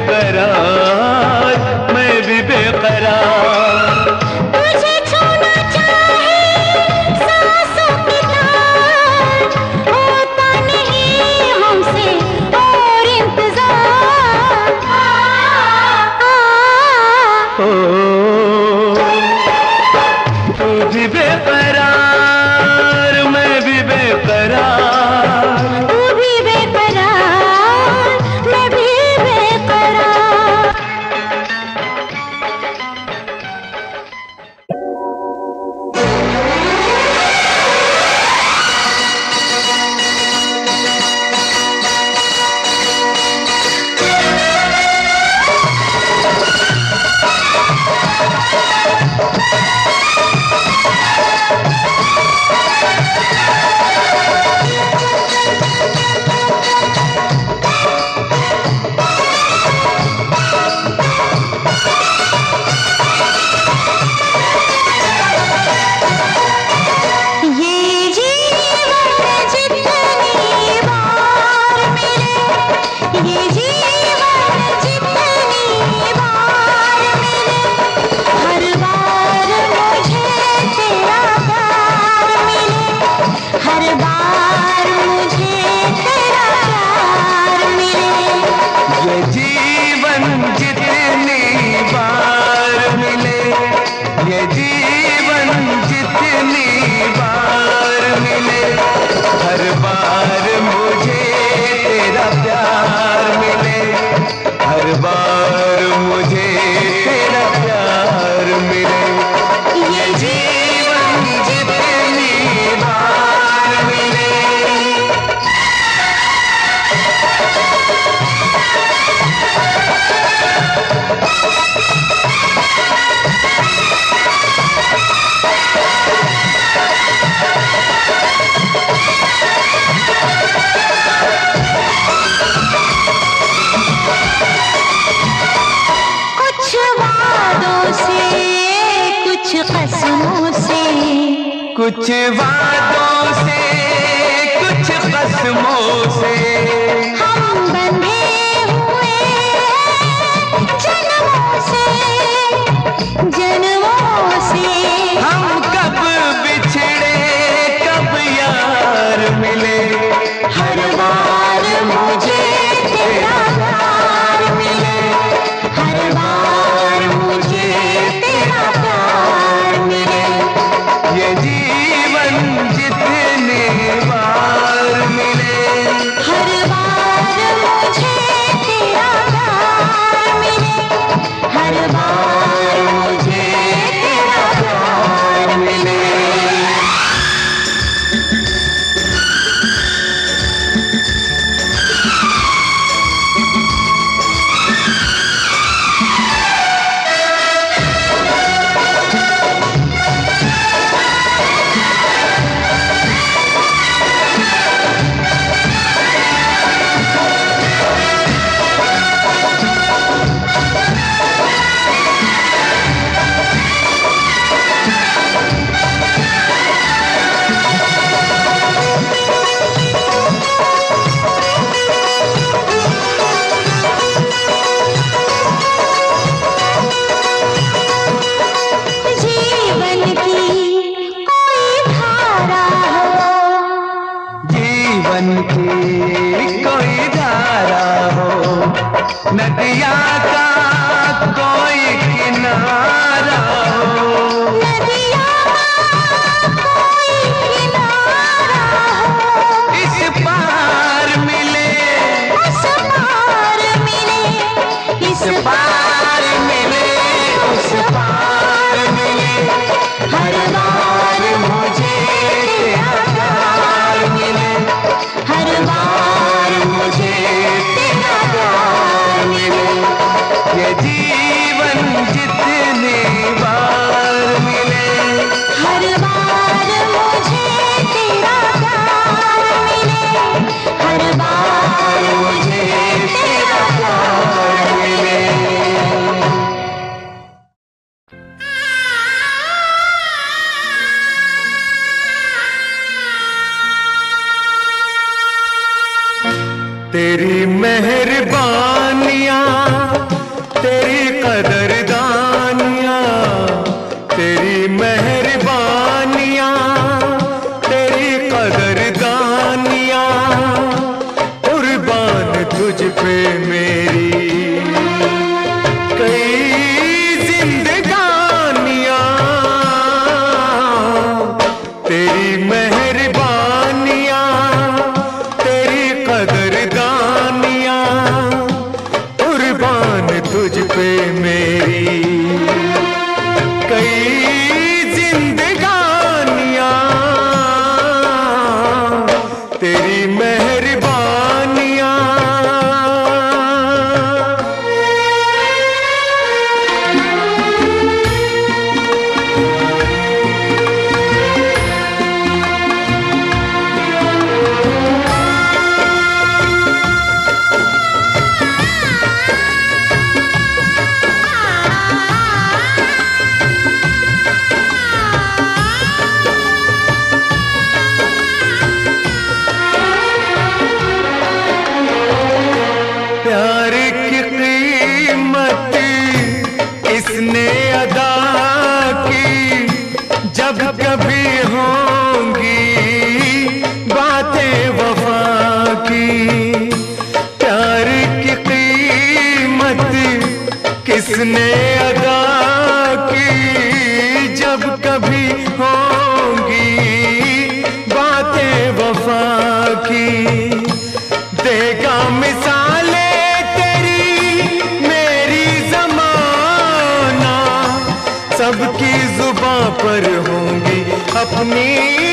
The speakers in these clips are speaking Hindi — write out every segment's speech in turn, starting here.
भी जितनी बात कुछ वादा किसने अदा की जब कभी होंगी बातें वफा की। देगा मिसाले तेरी, मेरी जमाना। सबकी जुबा पर होंगी अपनी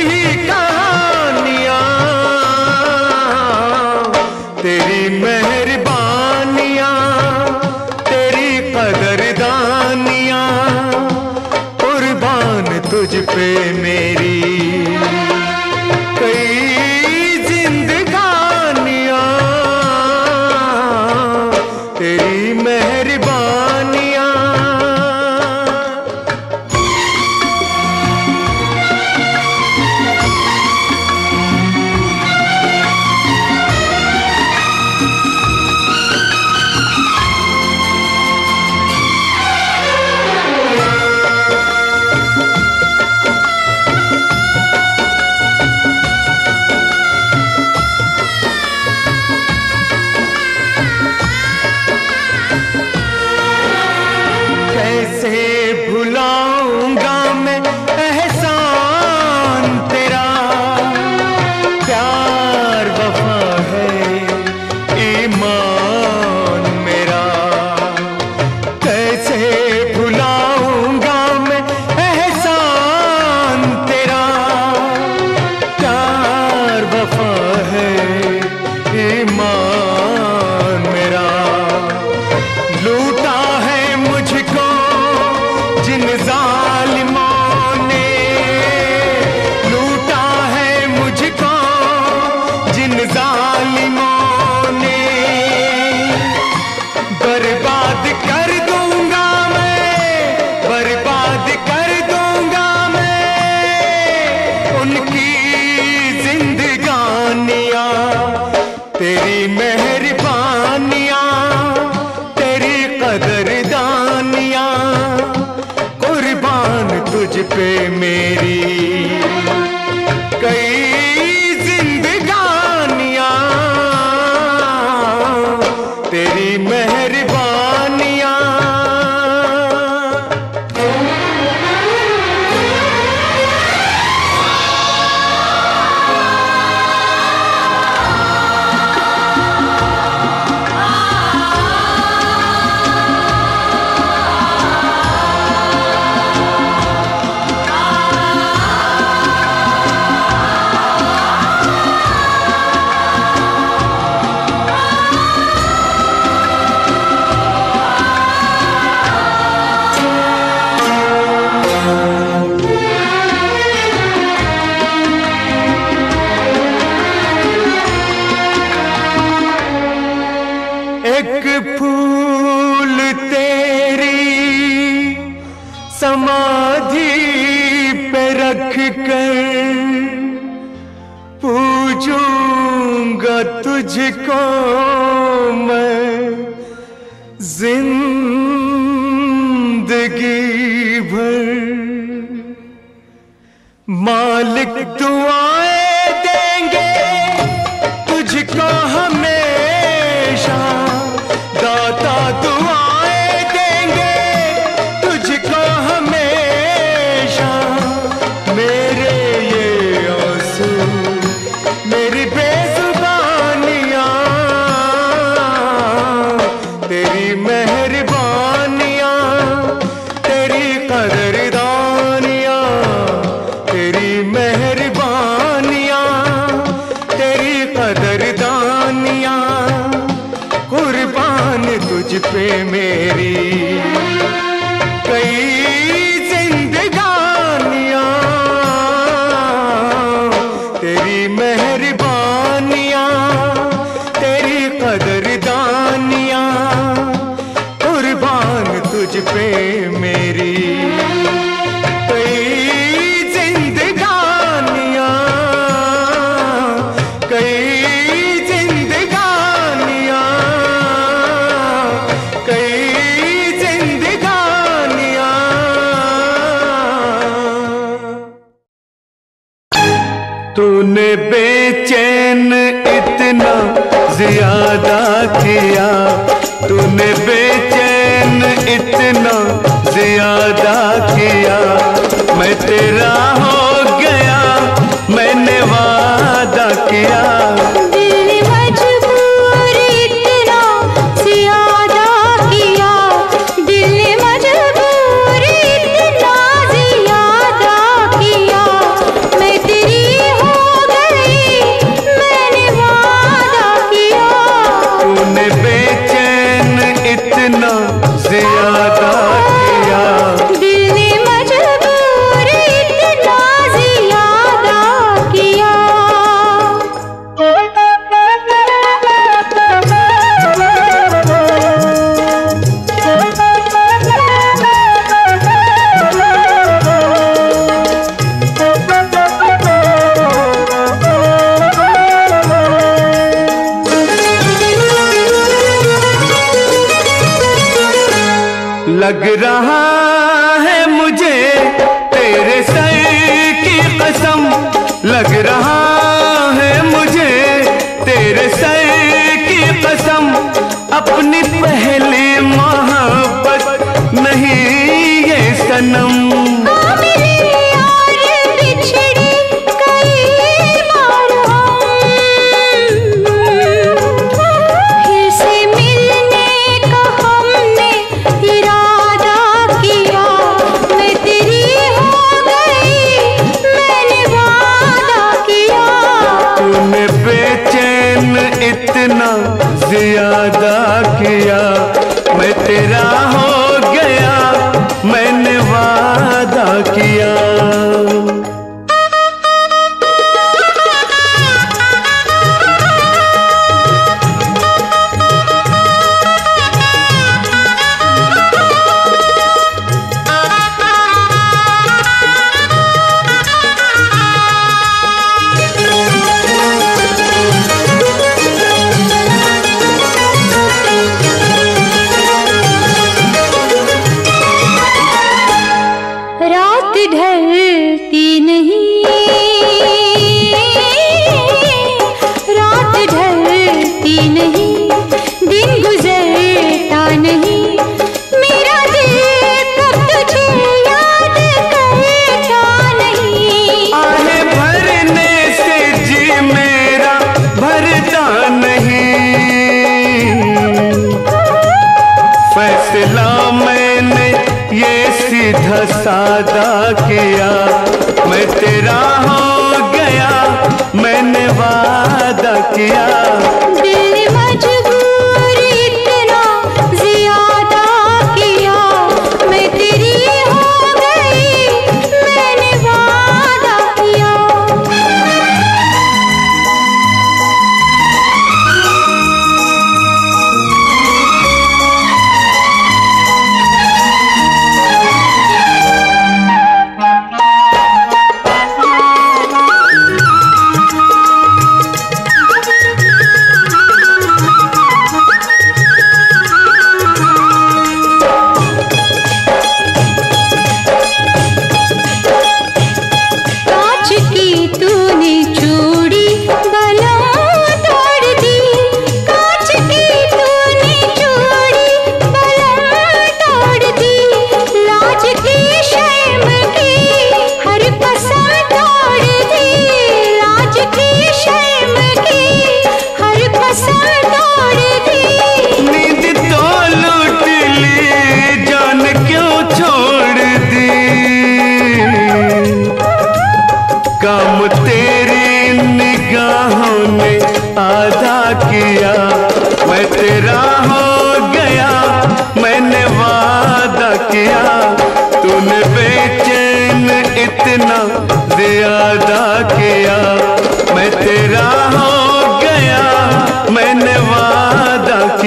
गए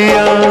दिया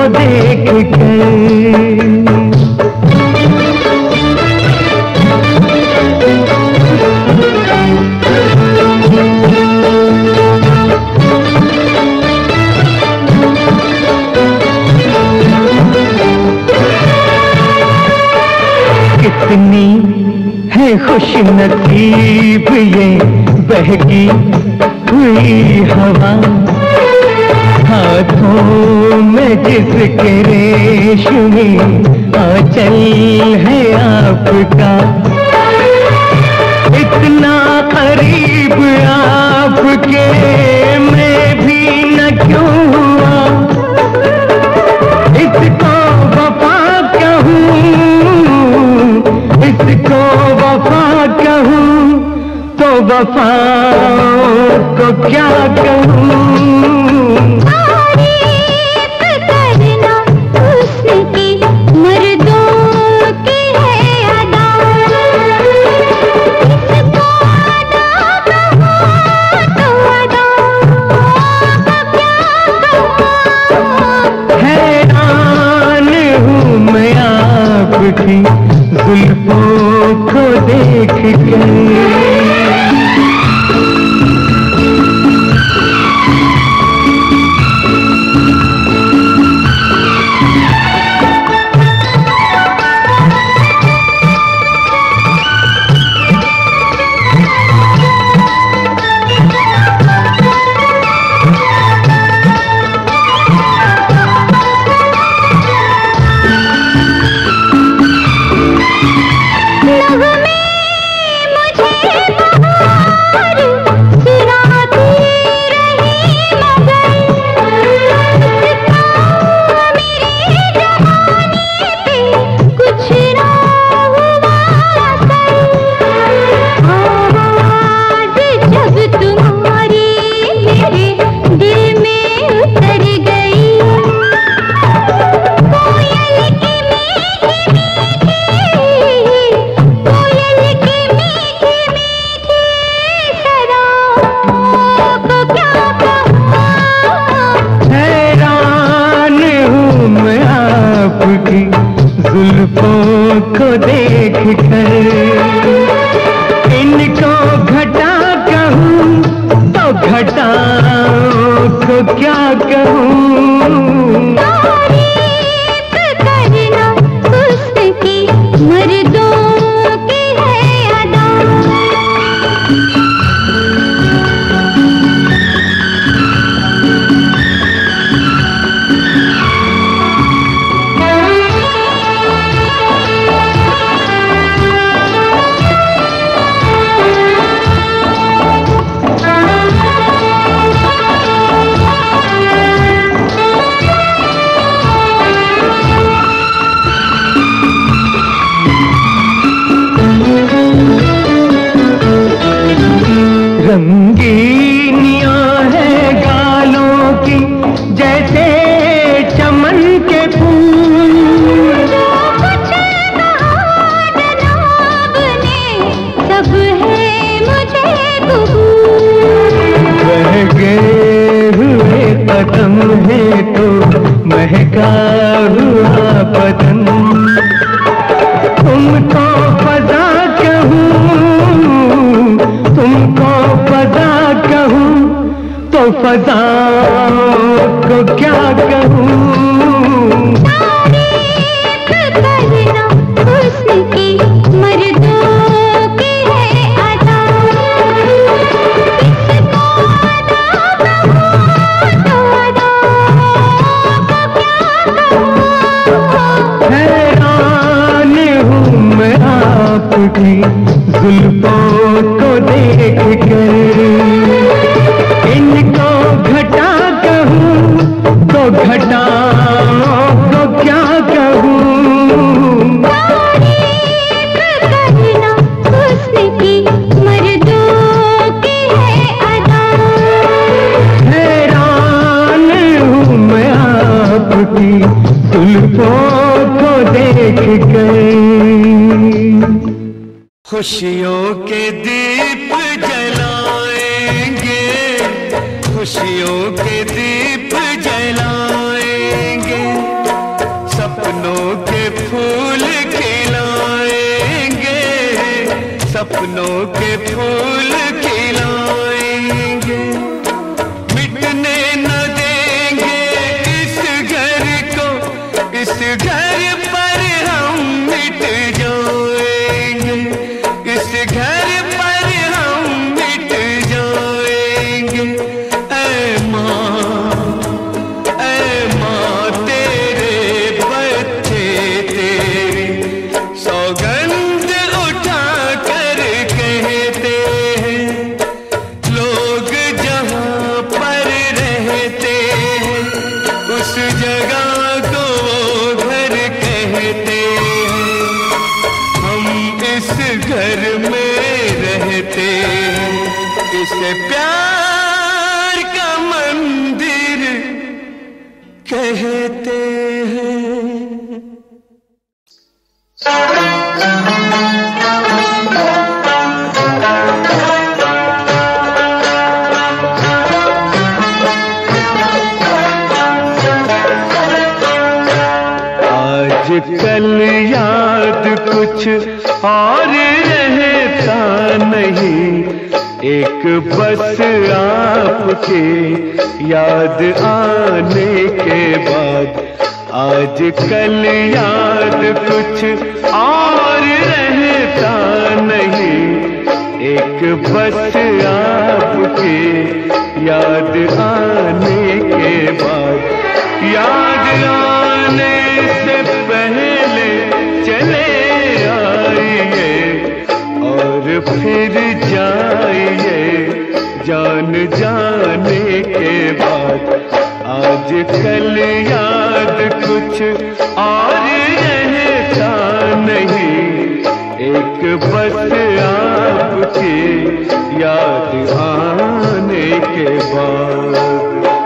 को देख कर कितनी है खुश नसीब ये बहकी हुई हवा। जिसके में आचल है आपका। इतना करीब आपके, मैं भी न क्यों हुआ? इसको वफा कहूँ, इसको वफा कहूँ तो वफा को क्या कहूँ? சிரிக்கும் खुशियों के दिन आजकल याद कुछ और रहता नहीं। एक बस आपके याद आने के बाद आजकल याद कुछ और रहता नहीं। एक बस आपके याद आने के बाद याद आने से फिर जाइए जान जाने के बाद। आज कल याद कुछ और रहता नहीं। एक बस आपके याद आने के बाद।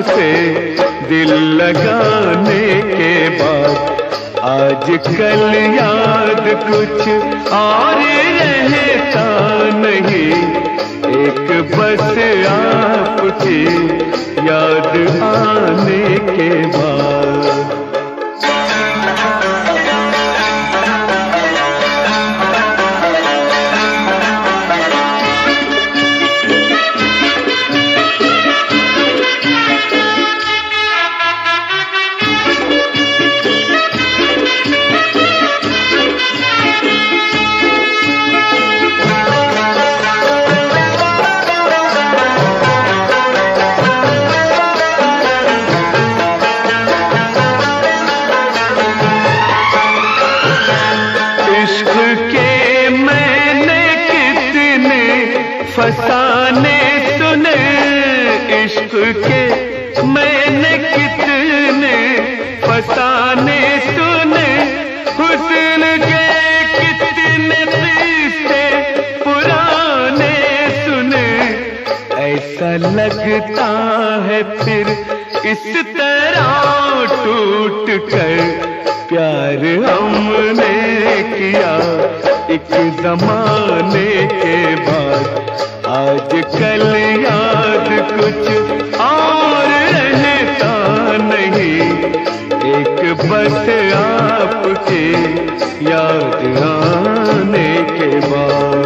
आपसे दिल लगाने के बाद। आज कल याद कुछ और रहता नहीं। एक बस आपकी याद आने के बाद। लगता है फिर इस तरह टूट कर प्यार हमने किया एक जमाने के बाद। आज कल याद कुछ और रहता नहीं। एक बस आपके याद आने के बाद।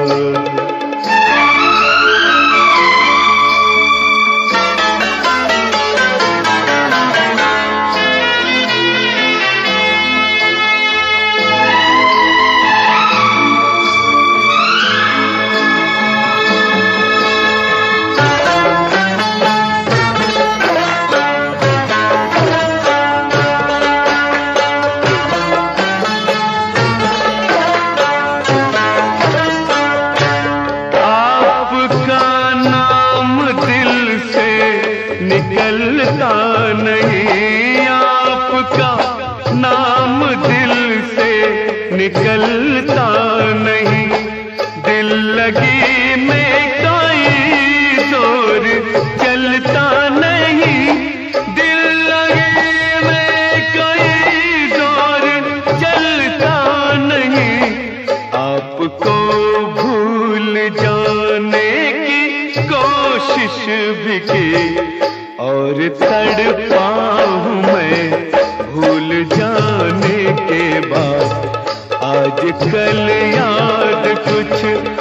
बाद आज कल याद कुछ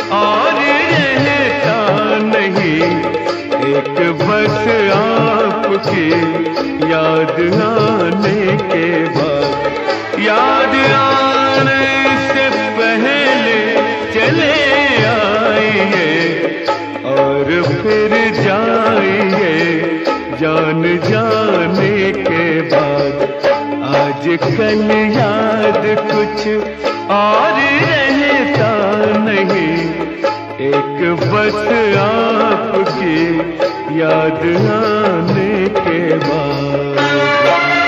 कल याद कुछ और रहता नहीं। एक बस आपकी याद आने के बाद।